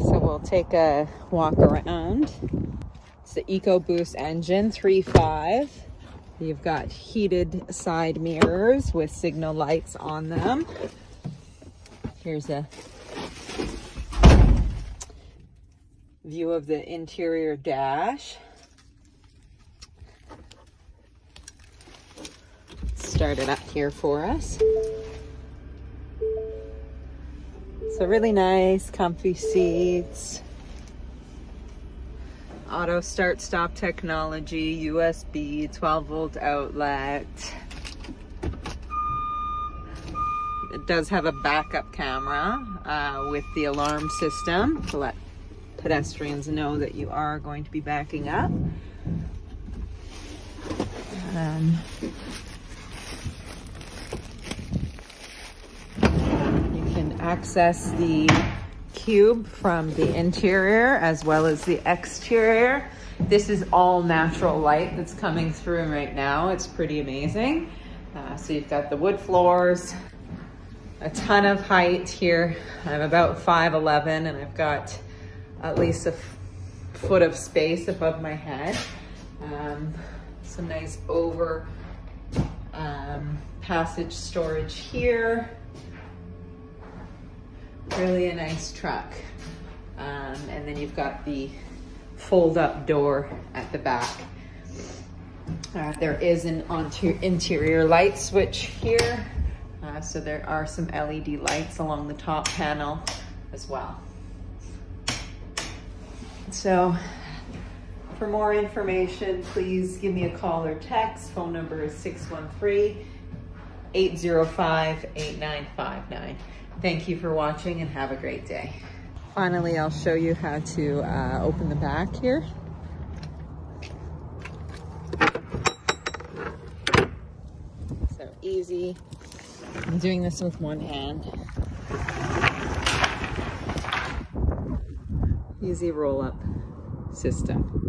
So we'll take a walk around. It's the EcoBoost engine 3.5. You've got heated side mirrors with signal lights on them. Here's a view of the interior dash. Start it up here for us. So really nice, comfy seats. Auto start stop technology, USB 12 volt outlet. It does have a backup camera uh, with the alarm system to let pedestrians know that you are going to be backing up. Um, you can access the cube from the interior as well as the exterior. This is all natural light that's coming through right now. It's pretty amazing. Uh, so you've got the wood floors, a ton of height here. I'm about 5'11 and I've got at least a foot of space above my head. Um, some nice over um, passage storage here. Really a nice truck. Um, and then you've got the fold up door at the back. Uh, there is an interior light switch here. Uh, so there are some LED lights along the top panel as well. So for more information, please give me a call or text. Phone number is 613-805-8959. Thank you for watching and have a great day. Finally, I'll show you how to uh, open the back here. So easy. I'm doing this with one hand. easy roll up system.